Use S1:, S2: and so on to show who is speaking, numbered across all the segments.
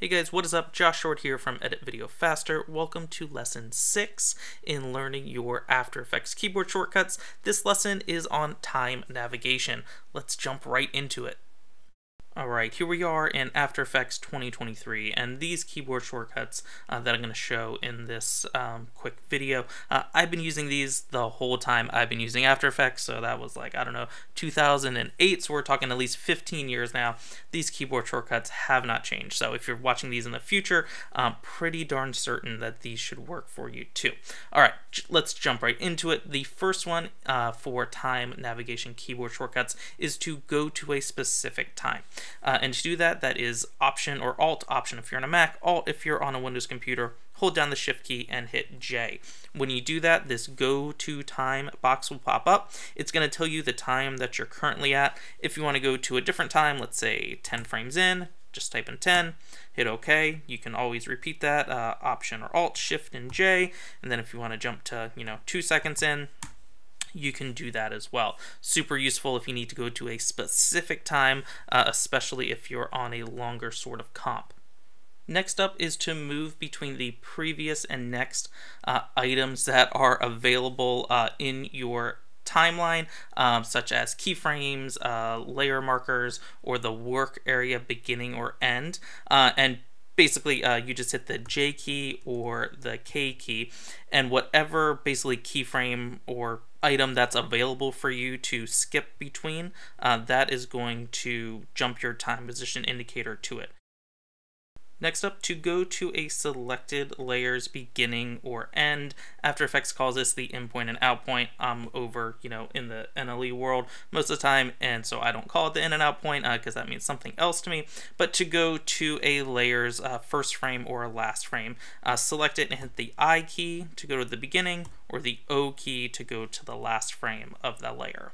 S1: Hey guys, what is up? Josh Short here from Edit Video Faster. Welcome to lesson 6 in learning your After Effects keyboard shortcuts. This lesson is on time navigation. Let's jump right into it. Alright, here we are in After Effects 2023, and these keyboard shortcuts uh, that I'm going to show in this um, quick video, uh, I've been using these the whole time I've been using After Effects, so that was like, I don't know, 2008, so we're talking at least 15 years now. These keyboard shortcuts have not changed, so if you're watching these in the future, I'm pretty darn certain that these should work for you too. Alright, let's jump right into it. The first one uh, for time navigation keyboard shortcuts is to go to a specific time. Uh, and to do that, that is Option or Alt Option if you're on a Mac, Alt if you're on a Windows computer. Hold down the Shift key and hit J. When you do that, this Go to Time box will pop up. It's going to tell you the time that you're currently at. If you want to go to a different time, let's say 10 frames in, just type in 10, hit OK. You can always repeat that, uh, Option or Alt, Shift and J. And then if you want to jump to, you know, two seconds in, you can do that as well. Super useful if you need to go to a specific time, uh, especially if you're on a longer sort of comp. Next up is to move between the previous and next uh, items that are available uh, in your timeline, um, such as keyframes, uh, layer markers, or the work area beginning or end. Uh, and basically uh, you just hit the J key or the K key and whatever basically keyframe or item that's available for you to skip between, uh, that is going to jump your time position indicator to it. Next up, to go to a selected layer's beginning or end. After Effects calls this the in point and out point. I'm over, you know, in the NLE world most of the time, and so I don't call it the in and out point because uh, that means something else to me. But to go to a layer's uh, first frame or last frame, uh, select it and hit the I key to go to the beginning or the O key to go to the last frame of the layer.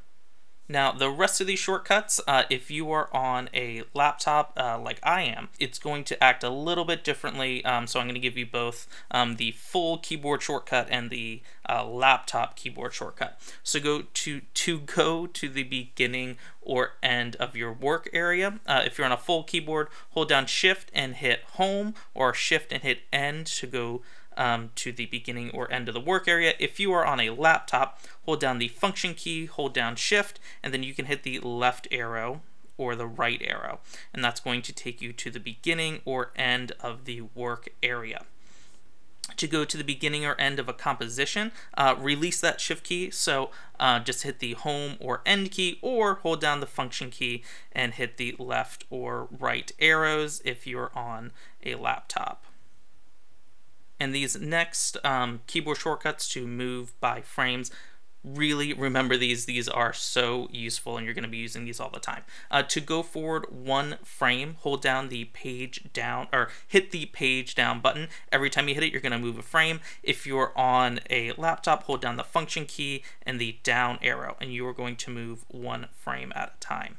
S1: Now, the rest of these shortcuts, uh, if you are on a laptop uh, like I am, it's going to act a little bit differently. Um, so I'm going to give you both um, the full keyboard shortcut and the uh, laptop keyboard shortcut. So go to to go to the beginning or end of your work area. Uh, if you're on a full keyboard, hold down Shift and hit Home, or Shift and hit End to go um, to the beginning or end of the work area. If you are on a laptop, hold down the function key, hold down shift, and then you can hit the left arrow or the right arrow. And that's going to take you to the beginning or end of the work area. To go to the beginning or end of a composition, uh, release that shift key. So uh, just hit the home or end key or hold down the function key and hit the left or right arrows if you're on a laptop. And these next um, keyboard shortcuts to move by frames, really remember these. These are so useful and you're going to be using these all the time. Uh, to go forward one frame, hold down the page down or hit the page down button. Every time you hit it, you're going to move a frame. If you're on a laptop, hold down the function key and the down arrow and you are going to move one frame at a time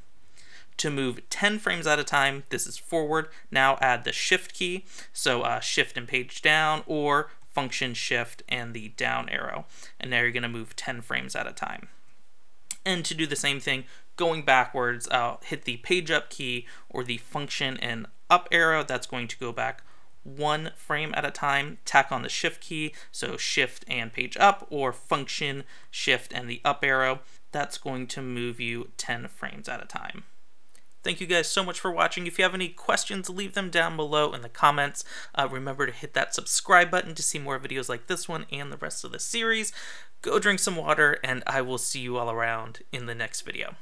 S1: to move 10 frames at a time. This is forward. Now add the shift key. So uh, shift and page down or function shift and the down arrow. And now you're going to move 10 frames at a time. And to do the same thing, going backwards, uh, hit the page up key or the function and up arrow. That's going to go back one frame at a time. Tack on the shift key, so shift and page up, or function, shift, and the up arrow. That's going to move you 10 frames at a time. Thank you guys so much for watching. If you have any questions, leave them down below in the comments. Uh, remember to hit that subscribe button to see more videos like this one and the rest of the series. Go drink some water, and I will see you all around in the next video.